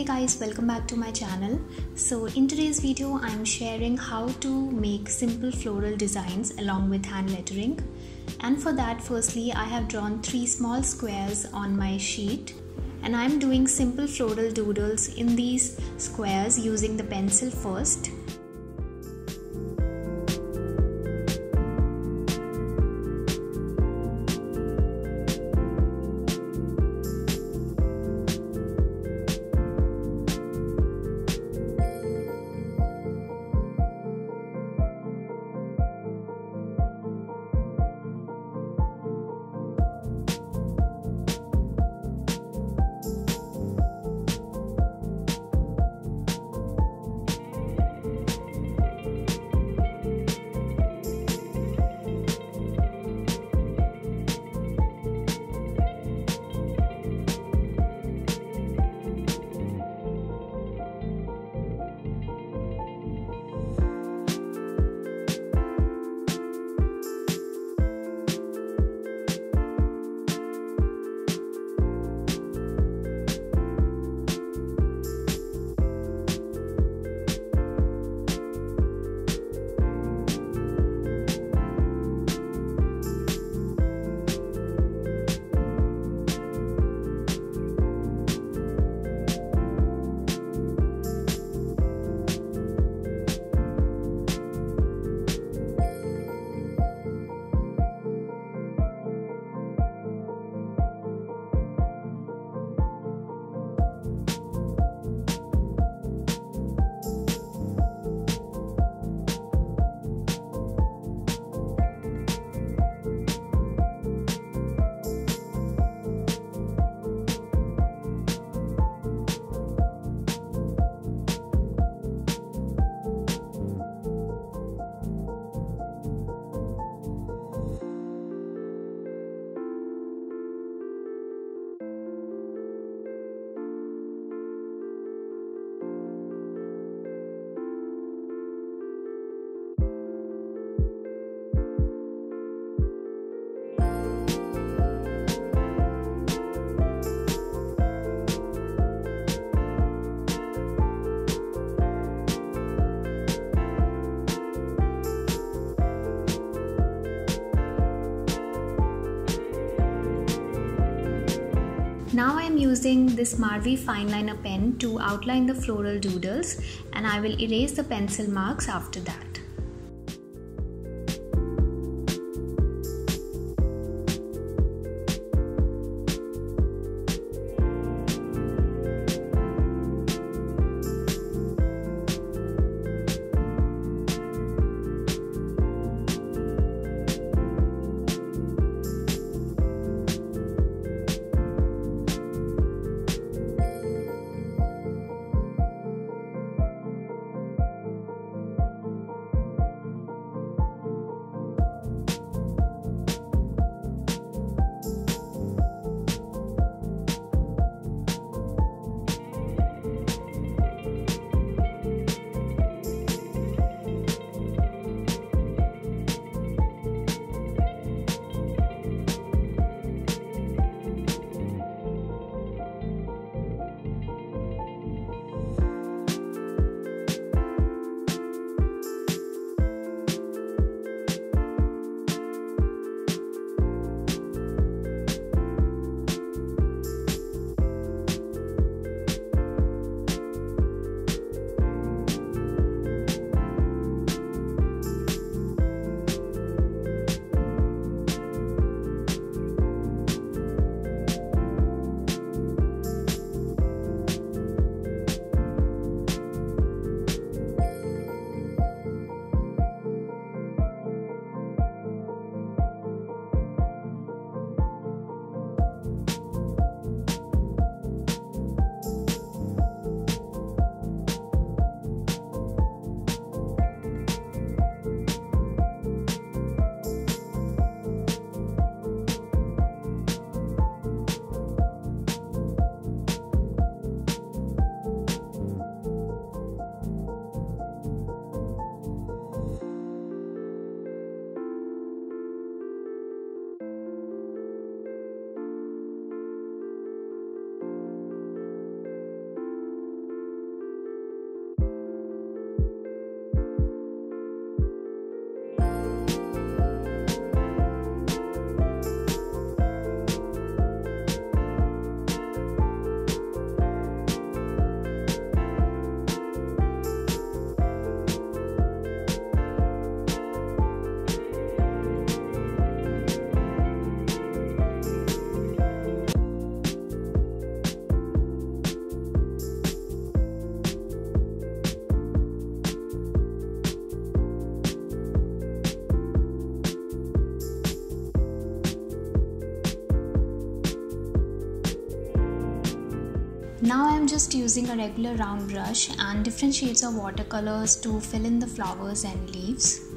hey guys welcome back to my channel. So in today's video i'm sharing how to make simple floral designs along with hand lettering. And for that firstly i have drawn three small squares on my sheet. And i'm doing simple floral doodles in these squares using the pencil first Now I am using this Marvy fineliner pen to outline the floral doodles and I will erase the pencil marks after that. First using a regular round brush and different shades of watercolors to fill in the flowers and leaves.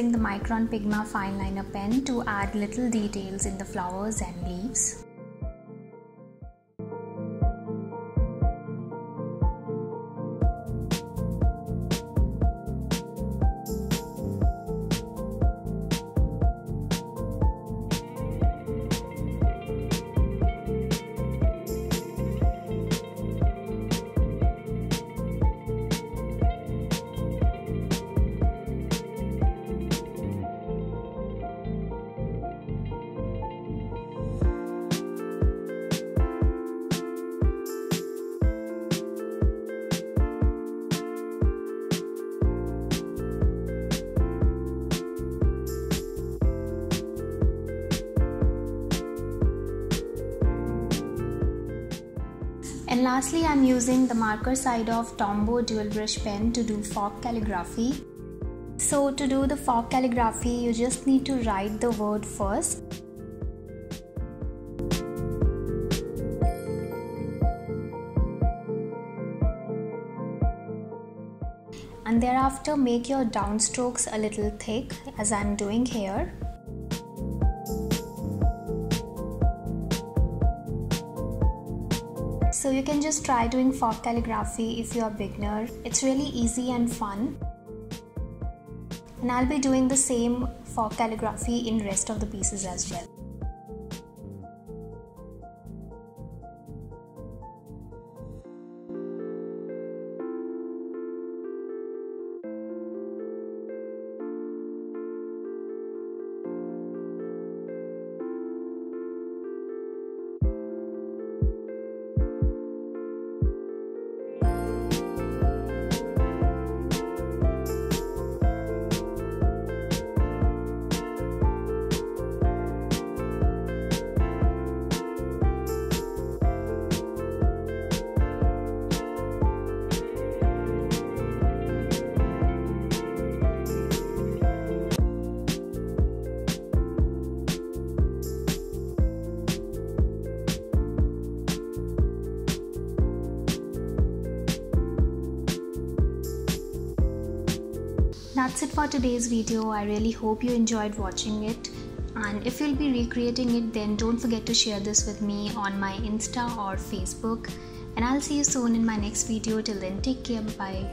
Using the Micron Pigma fine liner pen to add little details in the flowers and leaves. And lastly, I'm using the marker side of Tombow dual brush pen to do faux calligraphy. So to do the faux calligraphy, you just need to write the word first. And thereafter make your downstrokes a little thick as I'm doing here. So you can just try doing faux calligraphy if you're a beginner. It's really easy and fun. And I'll be doing the same faux calligraphy in rest of the pieces as well. That's it for today's video. I really hope you enjoyed watching it. And if you'll be recreating it, then don't forget to share this with me on my Insta or Facebook. And I'll see you soon in my next video. Till then, take care. Bye.